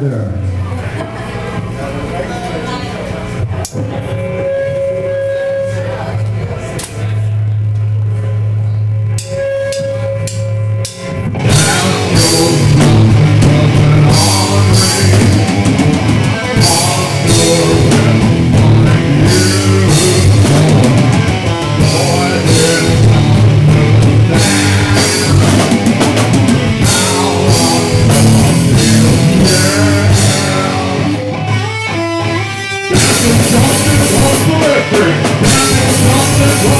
There. Johnson was bulletproof. Brandon the was